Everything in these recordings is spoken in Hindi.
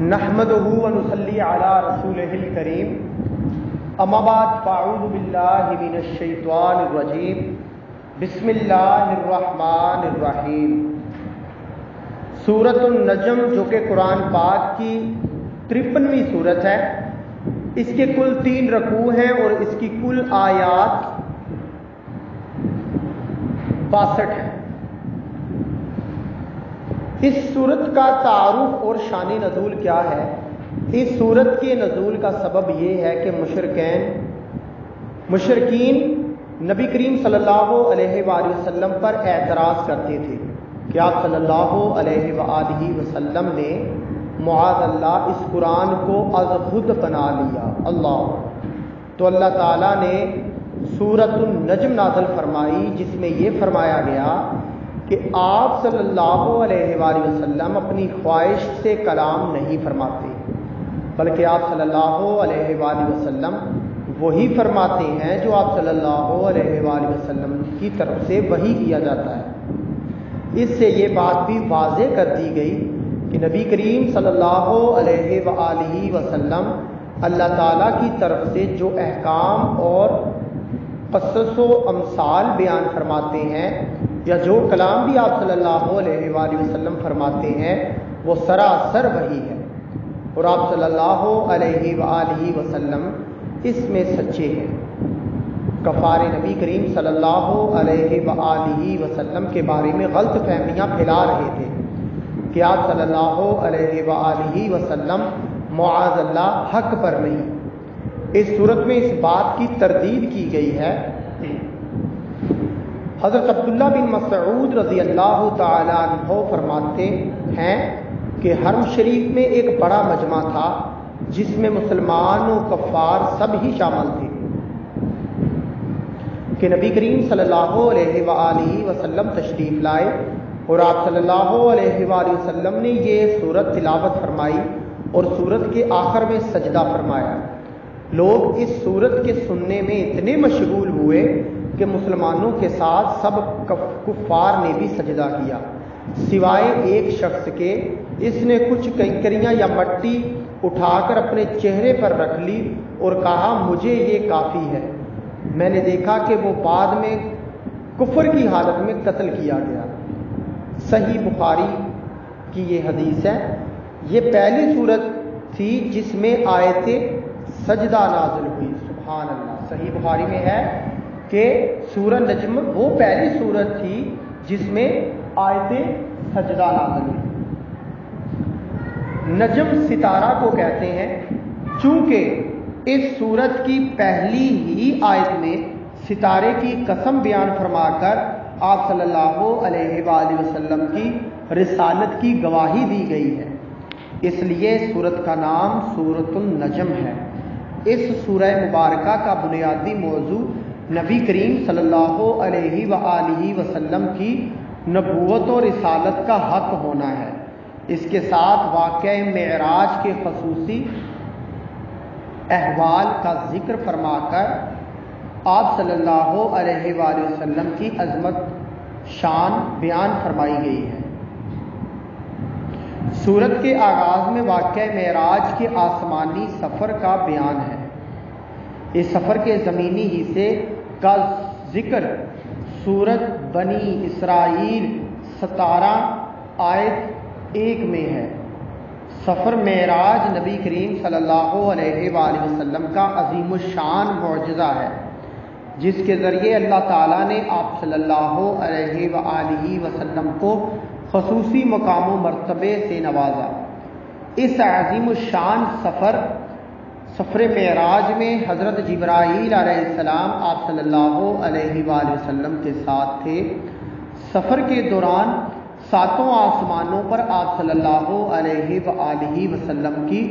नहमदनसली अला रसूल करीम अमाबाद फ़ाउज़बिल्लिमिनशैतवानरजीम सूरत नजम जो कि कुरान पाक की तिरपनवीं सूरत है इसके कुल तीन रकू हैं और इसकी कुल आयात बासठ है इस सूरत का तारुफ और शान नजूल क्या है? इस सूरत के नजूल का सबब यह है कि मुशरकैन, मुशरकिन नबी करीम सल्लल्लाहु अलैहि वसल्लम पर एतराज़ करते थे। कि आप सल्लल्लाहु अलैहि वसल्लम ने मुआज अल्लाह इस कुरान को अज खुद बना लिया? अल्लाह। तो अल्लाह ताला ने सूरत नजम नाजल फरमाई, जिसमें यह फरमाया गया कि आप सल्लल्लाहु अलैहि वसल्लम अपनी ख्वाहिश से कलाम नहीं फरमाते, बल्कि आप सल्लल्लाहु अलैहि वसल्लम वही फरमाते हैं जो आप सल्लल्लाहु अलैहि वसल्लम की तरफ़ से वही किया जाता है। इससे ये बात भी वाजे कर दी गई कि नबी करीम सल्लल्लाहु अलैहि वसल्लम अल्लाह ताला की तरफ़ से जो अहकाम और कसो अमसाल बयान फरमाते हैं या जो कलाम भी आप सल्लल्लाहु अलैहि वसल्लम फरमाते हैं, वो सरासर वही है। और आप सल्लल्लाहु अलैहि वसल्लम इसमें सच्चे हैं। कफ़ार नबी करीम सल्लल्लाहु अलैहि वसल्लम के बारे में गलत फहमियाँ फैला रहे थे कि आप सल्लल्लाहु अलैहि वसल्लम हक पर नहीं। इस सूरत में इस बात की तरदीद की गई है हज़रत अब्दुल्ला बिन मसऊद रज़ी अल्लाह तहो फरमाते हैं कि हरम शरीफ में एक बड़ा मजमा था, जिसमें मुसलमान व कफ़ार सब ही शामिल थे। कि नबी करीम सल्लल्लाहु अलैहि तशरीफ़ लाए और आप सल्लल्लाहु अलैहि ने ये सूरत तिलावत फरमाई और सूरत के आखिर में सजदा फरमाया। लोग इस सूरत के सुनने में इतने मशगूल हुए कि मुसलमानों के साथ सब कुफार ने भी सजदा किया। सिवाय एक शख्स के, इसने कुछ कंकरियाँ या मट्टी उठाकर अपने चेहरे पर रख ली और कहा, मुझे ये काफ़ी है। मैंने देखा कि वो बाद में कुफर की हालत में कत्ल किया गया। सही बुखारी की ये हदीस है। ये पहली सूरत थी जिसमें आयते सजदा नाजिल हुई। सुबहान अल्लाह। सही बुखारी में है कि सूरह नजम, वो पहली सूरत थी जिसमें आयते सजदा नाजल हुई नजम सितारा को कहते हैं, चूँकि इस सूरत की पहली ही आयत में सितारे की कसम बयान फरमाकर आप सल्लल्लाहु अलैहि वसल्लम की रिसालत की गवाही दी गई है। इसलिए सूरत का नाम सूरतुल नजम है। इस सूरह मुबारक का बुनियादी मौजू नबी करीम सल्लल्लाहु अलैहि वसल्लम की नबूवत और रिसालत का हक होना है। इसके साथ वाक़ मराज के खसूसी अहवाल का ज़िक्र फरमाकर आप सल्लल्लाहु अलैहि वसल्लम की अजमत शान बयान फरमाई गई है। सूरत के आगाज़ में वाक़ मराज के आसमानी सफ़र का बयान है। इस सफ़र के ज़मीनी हिस्से का ज़िक्र सूरत बनी इसराइल सतारा आयत एक में है। सफ़र महराज नबी करीम सल्लल्लाहु अलैहि वसल्लम का अजीम शान मुजज़ा है, जिसके ज़रिए अल्लाह ताला ने आप सल्लल्लाहु अलैहि वसल्लम को खसूसी मकाम मरतबे से नवाजा। इस अजीम शान सफ़र सफ़र मराज में हज़रत जब्राईल आप सल्लल्लाहु के साथ थे। सफ़र के दौरान सातों आसमानों पर आप सल्लल्लाहु की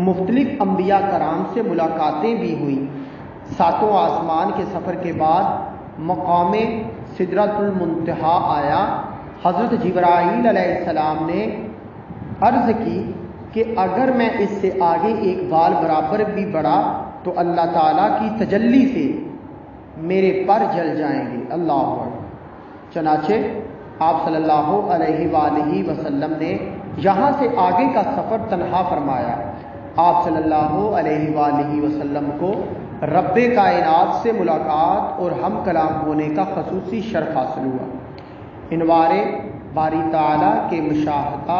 मुख्तलिफ़ अम्बिया कराम से मुलाकातें भी हुई। सातों आसमान के सफ़र के बाद मकाम सिदरतुलमतहा आया। हज़रत जब्राईल ने अर्ज़ की कि अगर मैं इससे आगे एक बाल बराबर भी बढ़ा तो अल्लाह ताला की तजल्ली से मेरे पर जल जाएँगे। अल्लाह चनाचे, आप सल्लल्लाहु अलैहि वसल्लम ने यहाँ से आगे का सफ़र तनहा फरमाया। आप सल्लल्लाहु अलैहि वसल्लम को रब कायनात से मुलाकात और हम कलाम होने का खसूसी शर्फ हासिल हुआ। इनवार बारी ताला के मुशाहदा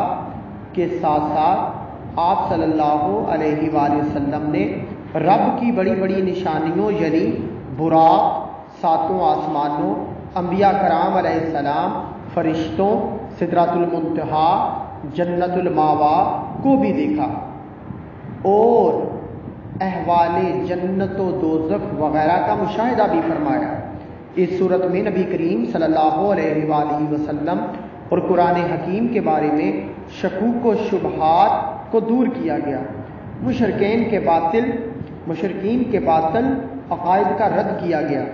के साथ साथ आप सल्लल्लाहु अलैहि वसल्लम ने रब की बड़ी बड़ी निशानियों, यानी बुरा, सातों आसमानों अम्बिया कराम सलाम, फरिश्तों सिदरातुलमतहा जन्नतुलमावा को भी देखा। और अहवाल जन्नत दोजक वगैरह का मुशाहिदा भी फरमाया। इस सूरत में नबी करीम सल्लल्लाहु अलैहि वसल्लम और कुरान हकीम के बारे में शकूक व शुबहात को दूर किया गया। मुशरकिन के बातिल, मुशरकिन के बातिल अकायद का रद्द किया गया।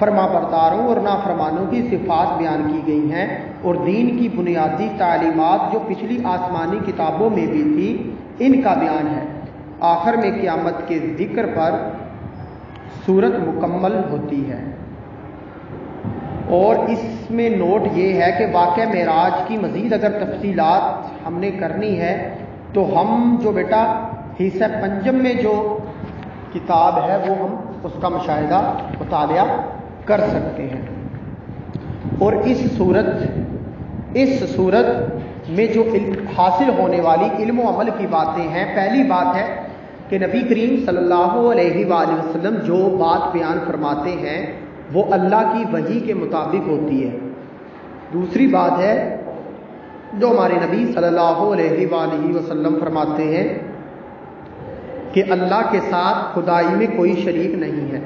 फरमा बरतारों और नाफरमानों की सिफात बयान की गई हैं और दीन की बुनियादी तालीमत जो पिछली आसमानी किताबों में भी थी, इनका बयान है। आखिर में क़्यामत के ज़िक्र पर सूरत मुकम्मल होती है। और इसमें नोट ये है कि वाक़ मराज की मज़ीद अगर तफसीलात हमने करनी है तो हम जो बेटा, हिस्सा पंजम में जो किताब है, वो हम उसका मुशाह मुताल कर सकते हैं। और इस सूरत इस सूरत में जो हासिल होने वाली इल्म अमल की बातें हैं, पहली बात है कि नबी करीम सल्लल्लाहु अलैहि वसल्लम जो बात बयान फरमाते हैं, वो अल्लाह की वही के मुताबिक होती है। दूसरी बात है जो हमारे नबी सल्लल्लाहु अलैहि वसल्लम फरमाते हैं कि अल्लाह के साथ खुदाई में कोई शरीक नहीं है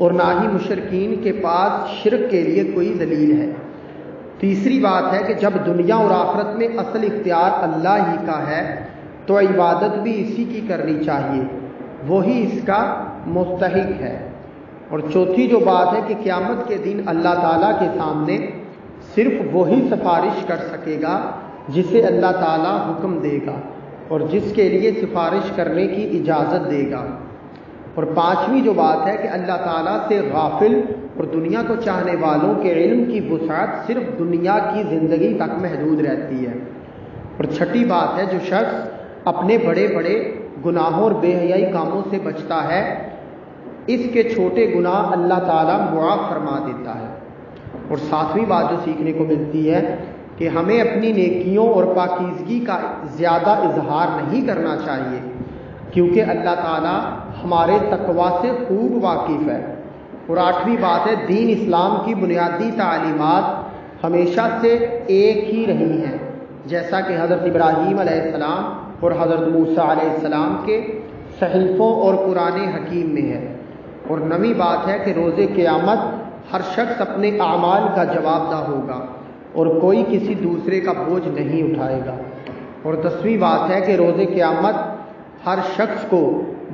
और ना ही मुशरकिन के पास शिरक के लिए कोई दलील है। तीसरी बात है कि जब दुनिया और आखरत में असल इख्तियार अल्लाह ही का है तो इबादत भी इसी की करनी चाहिए। वही इसका मुस्तक है। और चौथी जो बात है कि क़्यामत के दिन अल्लाह ताला के सामने सिर्फ़ वही सिफारिश कर सकेगा जिसे अल्लाह ताला हुक्म देगा और जिसके लिए सिफारिश करने की इजाज़त देगा। और पांचवी जो बात है कि अल्लाह ताला से गाफिल और दुनिया को चाहने वालों के इल्म की वसात सिर्फ़ दुनिया की ज़िंदगी तक महदूद रहती है। और छठी बात है, जो शख्स अपने बड़े बड़े गुनाहों और बेहयाई कामों से बचता है, इसके छोटे गुनाह अल्लाह ताला मुआफ़ फरमा देता है। और सातवीं बात जो सीखने को मिलती है कि हमें अपनी नेकियों और पाकिजगी का ज़्यादा इजहार नहीं करना चाहिए, क्योंकि अल्लाह ताला हमारे तकवा से खूब वाकिफ़ है। और आठवीं बात है, दीन इस्लाम की बुनियादी तालीमत हमेशा से एक ही रही हैं, जैसा कि हज़रत इब्राहीम अलैहिस्सलाम और हज़रत मूसा आसमाम के सहीफ़ों और पुराने हकीम में है। और नवी बात है कि रोज़ क़यामत हर शख्स अपने अमाल का जवाबदा होगा और कोई किसी दूसरे का बोझ नहीं उठाएगा। और दसवीं बात है कि रोज़ क़यामत हर शख्स को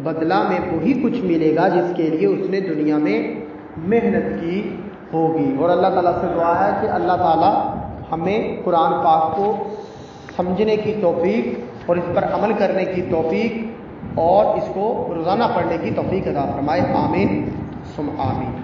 बदला में वही कुछ मिलेगा जिसके लिए उसने दुनिया में मेहनत की होगी। और अल्लाह ताला से दुआ है कि अल्लाह ताला हमें कुरान पाक को समझने की तोफ़ीक और इस पर अमल करने की तोफ़ीक और इसको रोज़ाना पढ़ने की तोफ़ीक अदा फरमाए। आमीन। सुम आमीन।